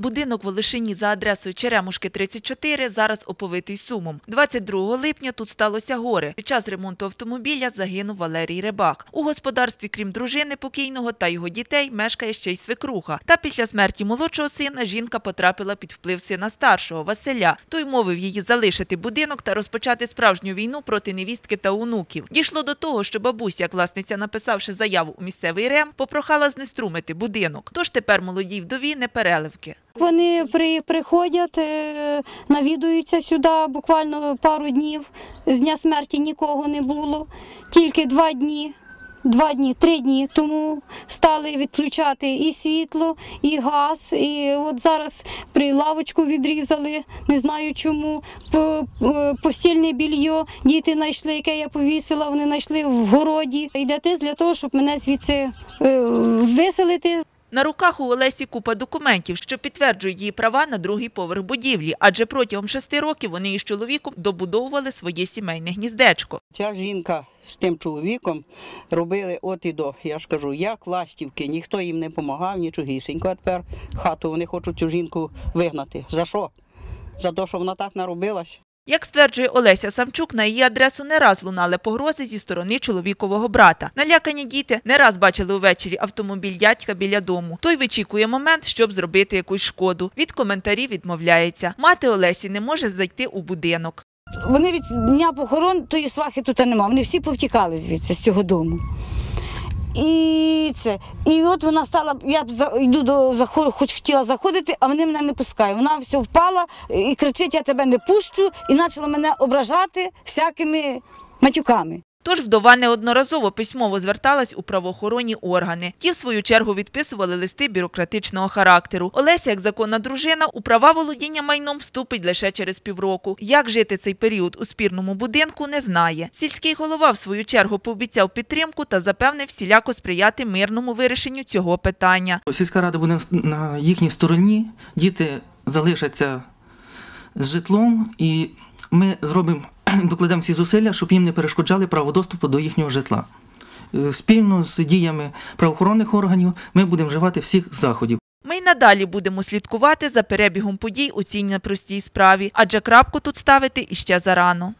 Будинок в Олешині за адресою Черемушки 34 зараз оповитий сумом. 22 липня тут сталося горе. Під час ремонту автомобіля загинув Валерій Рибак. У господарстві, крім дружини покійного та його дітей, мешкає ще й свекруха. Та після смерті молодшого сина жінка потрапила під вплив сина старшого Василя. Той мовив її залишити будинок та розпочати справжню війну проти невістки та онуків. Дійшло до того, що бабуся, власниця, написавши заяву у місцевий РЕМ, попрохала знеструмити будинок. Тож тепер молодій вдові не переливки. Вони при, приходять, е, навідуються сюди буквально пару днів. З дня смерті нікого не було, тільки два дні. Два дні, три дні тому стали відключати і світло, і газ. І от зараз при лавочку відрізали, не знаю чому. Постільне більйо діти знайшли, яке я повісила, вони знайшли в городі. Йде тиск для того, щоб мене звідси е, виселити. На руках у Олесі купа документів, що підтверджують її права на другий поверх будівлі, адже протягом шести років вони із чоловіком добудовували своє сімейне гніздечко. Ця жінка з тим чоловіком робили от і до. Я ж кажу, як ластівки, ніхто їм не допомагав, нічогісінько. А тепер хату вони хочуть цю жінку вигнати. За що? За те, що вона так наробилась? Як стверджує Олеся Самчук, на її адресу не раз лунали погрози зі сторони чоловікового брата. Налякані діти не раз бачили увечері автомобіль дядька біля дому. Той вичікує момент, щоб зробити якусь шкоду. Від коментарів відмовляється. Мати Олесі не може зайти у будинок. Вони від дня похорон тої свахи тут нема. Вони всі повтікали звідси з цього дому. І це. І от вона стала, я йду до заходу, хоч хотіла заходити, а вони мене не пускають. Вона все впала і кричить: я тебе не пущу, і почала мене ображати всякими матюками. Тож вдова неодноразово письмово зверталась у правоохоронні органи. Ті, в свою чергу, відписували листи бюрократичного характеру. Олеся, як законна дружина, у права володіння майном вступить лише через півроку. Як жити цей період у спірному будинку, не знає. Сільський голова, в свою чергу, пообіцяв підтримку та запевнив всіляко сприяти мирному вирішенню цього питання. Сільська рада буде на їхній стороні, діти залишаться з житлом, і ми зробимо, докладемо всі зусилля, щоб їм не перешкоджали право доступу до їхнього житла. Е, Спільно з діями правоохоронних органів ми будемо вживати всіх заходів. Ми й надалі будемо слідкувати за перебігом подій у цій непростій справі, адже крапку тут ставити іще зарано.